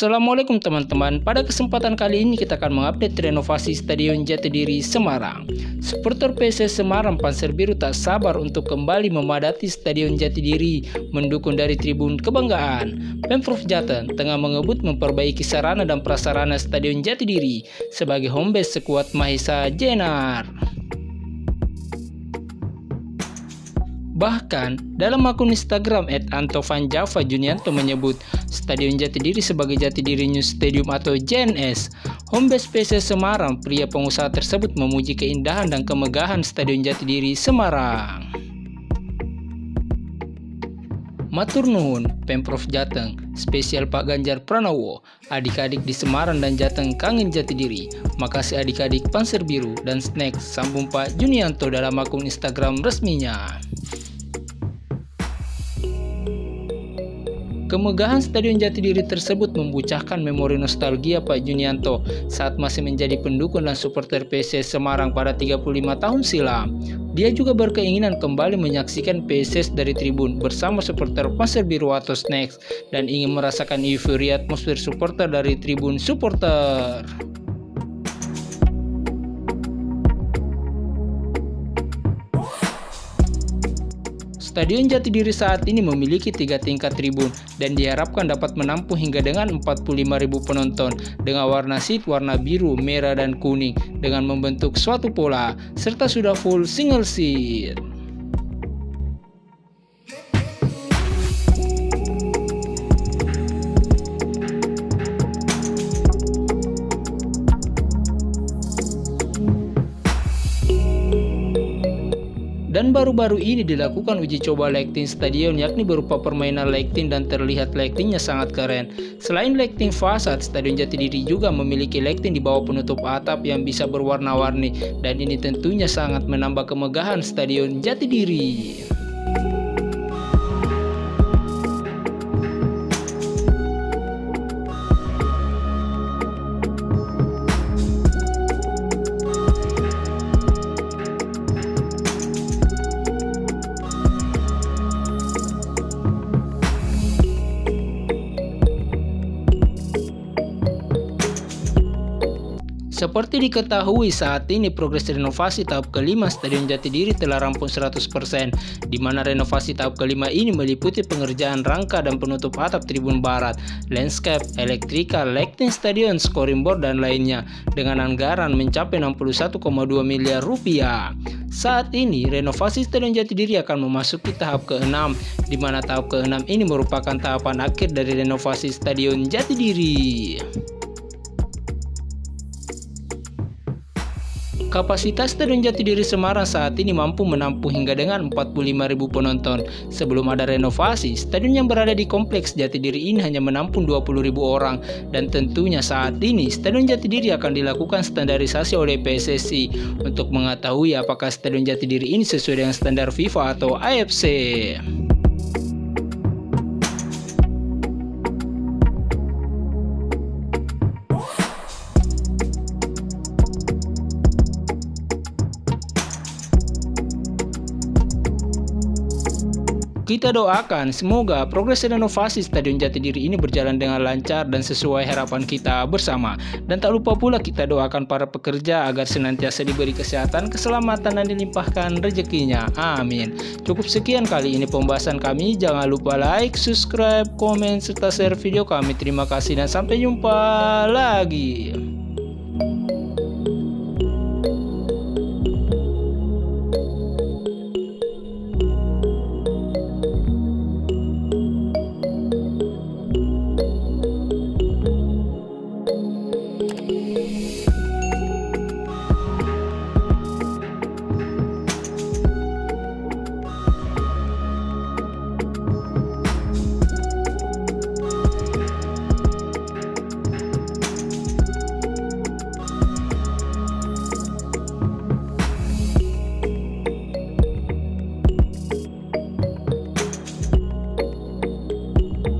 Assalamualaikum teman-teman, pada kesempatan kali ini kita akan mengupdate renovasi Stadion Jatidiri Semarang. Supporter PSS Semarang Panser Biru tak sabar untuk kembali memadati Stadion Jatidiri mendukung dari tribun kebanggaan. Pemprov Jateng tengah mengebut memperbaiki sarana dan prasarana Stadion Jatidiri sebagai home base sekuat Mahesa Jenar. Bahkan, dalam akun Instagram at Junianto menyebut Stadion Jatidiri sebagai Jatidiri New Stadium atau JNS. Home base PSS Semarang, pria pengusaha tersebut memuji keindahan dan kemegahan Stadion Jatidiri Semarang. Matur nuhun, Pemprov Jateng, spesial Pak Ganjar Pranowo, adik-adik di Semarang dan Jateng kangen jati diri. Makasih adik-adik Panser Biru dan Snack, sambung Pak Junianto dalam akun Instagram resminya. Kemegahan Stadion Jatidiri tersebut membucahkan memori nostalgia Pak Junianto saat masih menjadi pendukung dan supporter PSS Semarang pada 35 tahun silam. Dia juga berkeinginan kembali menyaksikan PSS dari tribun bersama supporter Pasir Biru atau Snacks dan ingin merasakan euforia atmosfer supporter dari tribun supporter. Stadion Jatidiri saat ini memiliki tiga tingkat tribun dan diharapkan dapat menampung hingga dengan 45.000 penonton dengan warna seat warna biru, merah, dan kuning dengan membentuk suatu pola serta sudah full single seat. Baru-baru ini dilakukan uji coba lighting stadion yakni berupa permainan lighting dan terlihat lightingnya sangat keren. Selain lighting fasad, Stadion Jatidiri juga memiliki lighting di bawah penutup atap yang bisa berwarna-warni dan ini tentunya sangat menambah kemegahan Stadion Jatidiri. Seperti diketahui saat ini progres renovasi tahap kelima Stadion Jatidiri telah rampung 100% di mana renovasi tahap kelima ini meliputi pengerjaan rangka dan penutup atap tribun barat, landscape, elektrika, lighting stadion, scoring board dan lainnya dengan anggaran mencapai 61,2 miliar rupiah. Saat ini, renovasi Stadion Jatidiri akan memasuki tahap ke-6, di mana tahap ke-6 ini merupakan tahapan akhir dari renovasi Stadion Jatidiri. Kapasitas Stadion Jatidiri Semarang saat ini mampu menampung hingga dengan 45.000 penonton. Sebelum ada renovasi, stadion yang berada di kompleks Jatidiri ini hanya menampung 20.000 orang dan tentunya saat ini Stadion Jatidiri akan dilakukan standarisasi oleh PSSI untuk mengetahui apakah Stadion Jatidiri ini sesuai dengan standar FIFA atau AFC. Kita doakan semoga progres renovasi Stadion Jatidiri ini berjalan dengan lancar dan sesuai harapan kita bersama. Dan tak lupa pula kita doakan para pekerja agar senantiasa diberi kesehatan, keselamatan dan dilimpahkan rezekinya. Amin. Cukup sekian kali ini pembahasan kami. Jangan lupa like, subscribe, komen, serta share video kami. Terima kasih dan sampai jumpa lagi.